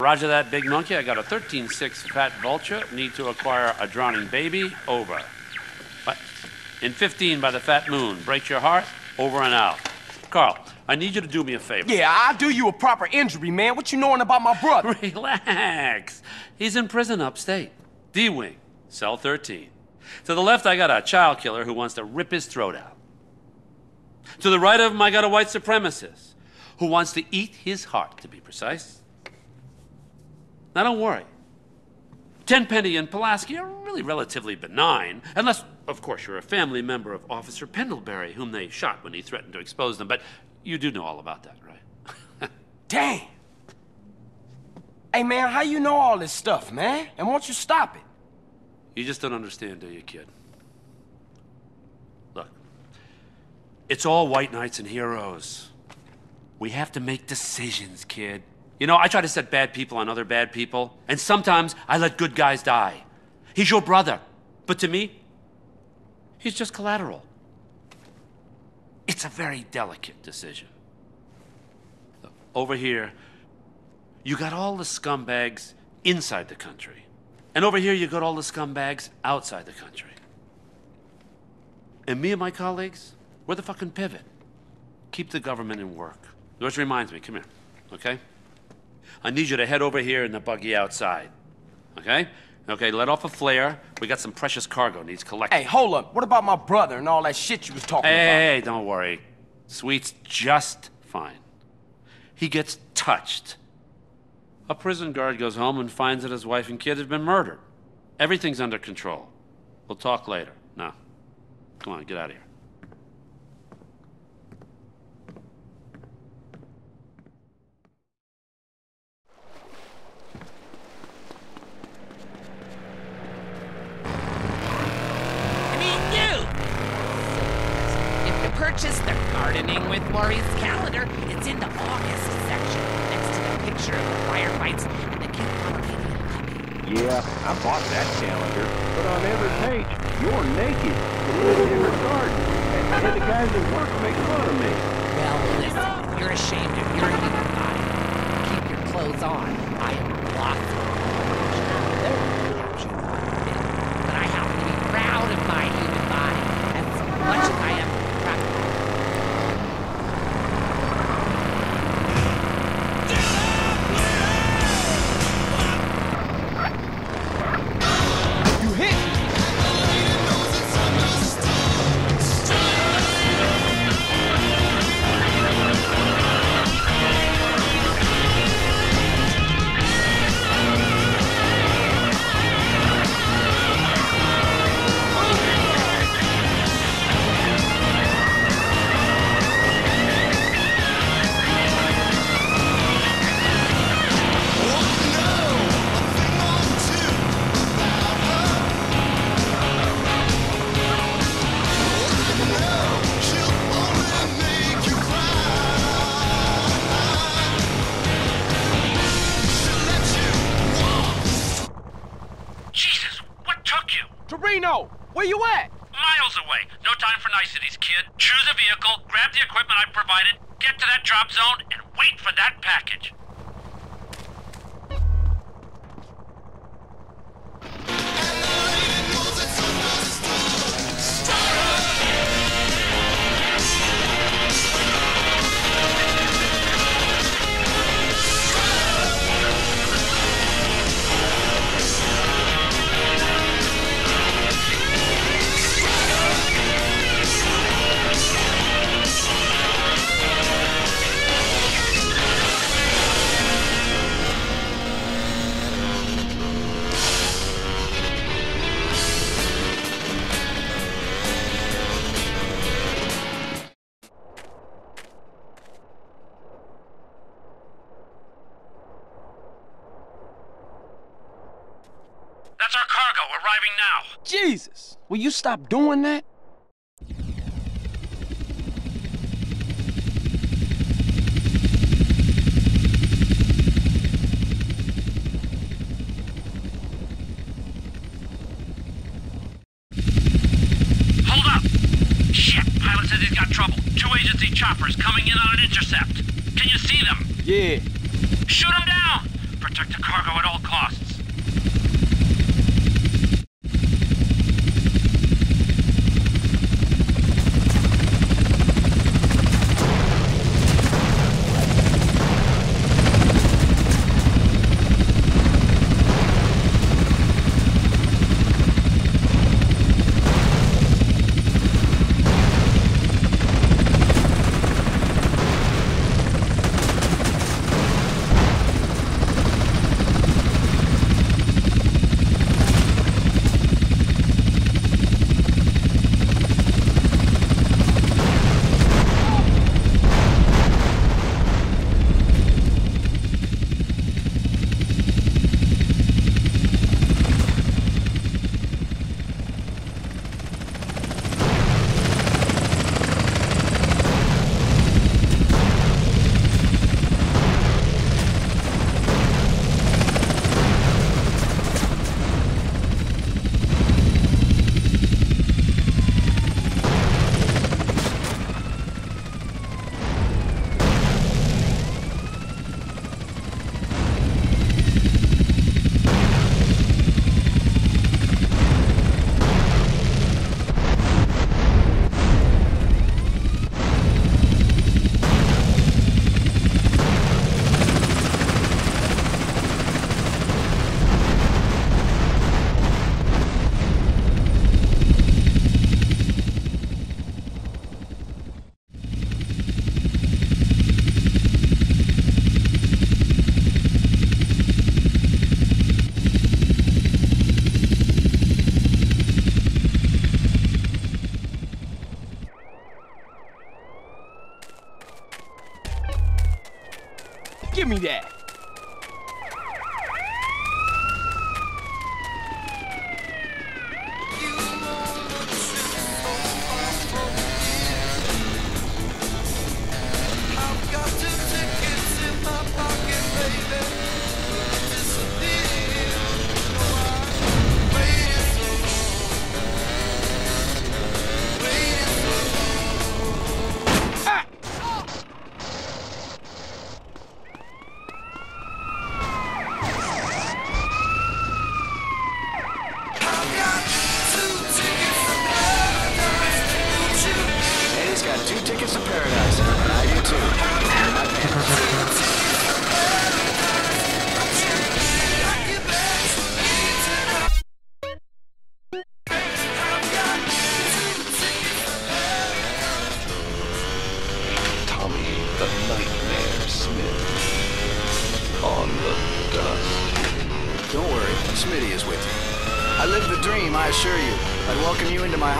Roger that, big monkey. I got a 13-6 fat vulture. Need to acquire a drowning baby. Over. What? In 15 by the fat moon. Breaks your heart. Over and out. Carl, I need you to do me a favor. Yeah, I'll do you a proper injury, man. What you knowing about my brother? Relax. He's in prison upstate. D-Wing, cell 13. To the left, I got a child killer who wants to rip his throat out. To the right of him, I got a white supremacist who wants to eat his heart, to be precise. Now, don't worry. Tenpenny and Pulaski are really relatively benign, unless, of course, you're a family member of Officer Pendlebury, whom they shot when he threatened to expose them. But you do know all about that, right? Damn. Hey, man, how you know all this stuff, man? And won't you stop it? You just don't understand, do you, kid? Look, it's all white knights and heroes. We have to make decisions, kid. You know, I try to set bad people on other bad people, and sometimes I let good guys die. He's your brother, but to me, he's just collateral. It's a very delicate decision. Over here, you got all the scumbags inside the country. And over here, you got all the scumbags outside the country. And me and my colleagues, we're the fucking pivot. Keep the government in work. Which reminds me, come here, okay? I need you to head over here in the buggy outside. Okay? Okay, let off a flare. We got some precious cargo needs collecting. Hey, hold up. What about my brother and all that shit you was talking hey, about? Hey, hey, don't worry. Sweet's just fine. He gets touched. A prison guard goes home and finds that his wife and kid have been murdered. Everything's under control. We'll talk later. Now, come on, get out of here. purchase the Gardening with Maurice calendar. It's in the August section, next to the picture of the firefights and the cute Pomeranian puppy. Yeah, I bought that calendar, but on every page, you're naked in your garden, and, and the guys at work make fun of me. Well, listen, you're ashamed of your human body. Keep your clothes on. I am Toreno, where you at? Miles away. No time for niceties, kid. Choose a vehicle, grab the equipment I provided, get to that drop zone, and wait for that package. Arriving now. Jesus, will you stop doing that? Give me that.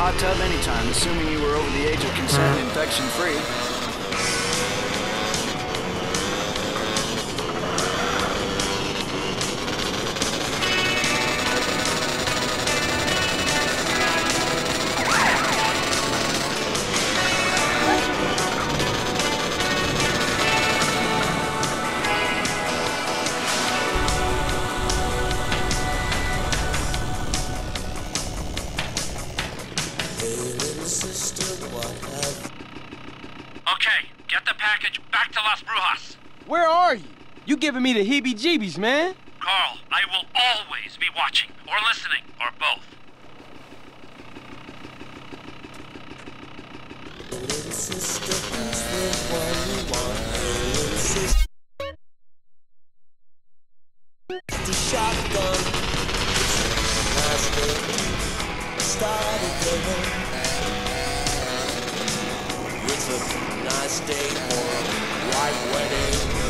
Hot tub anytime, assuming you were over the age of consent and giving me the heebie-jeebies, man. Carl, I will always be watching, or listening, or both. Nice day for a white wedding.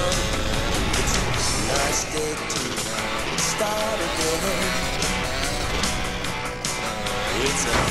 plastic to start again. It's a